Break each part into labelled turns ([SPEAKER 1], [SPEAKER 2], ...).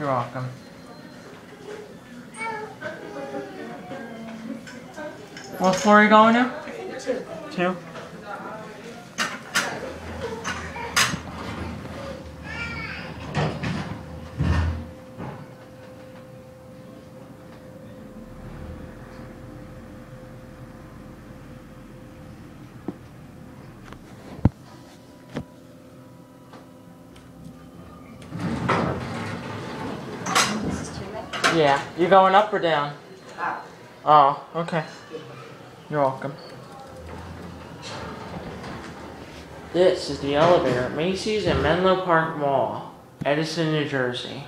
[SPEAKER 1] You're welcome. What floor are you going to?
[SPEAKER 2] Two.
[SPEAKER 1] Two. Yeah. You going up or down?
[SPEAKER 2] Up.
[SPEAKER 1] Oh, okay. You're welcome. This is the elevator at Macy's and Menlo Park Mall, Edison, New Jersey.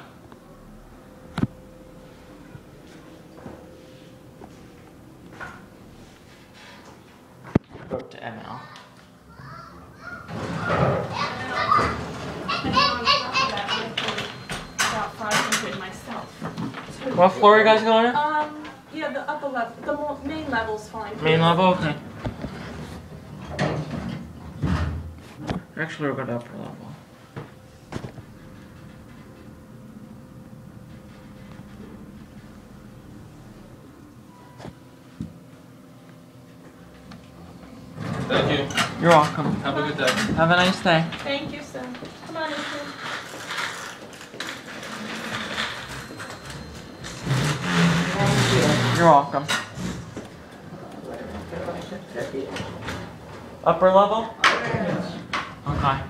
[SPEAKER 1] Go to ML. What floor are you guys going to?
[SPEAKER 2] Um, yeah, the upper level, the mo- main level's fine.
[SPEAKER 1] Main level? Okay. Actually, we're going to upper level.
[SPEAKER 3] Thank you.
[SPEAKER 1] You're welcome.
[SPEAKER 3] Have a good day.
[SPEAKER 1] Have a nice day.
[SPEAKER 2] Thank you, sir. Come on, Ethan.
[SPEAKER 1] You're welcome. Upper level? Okay.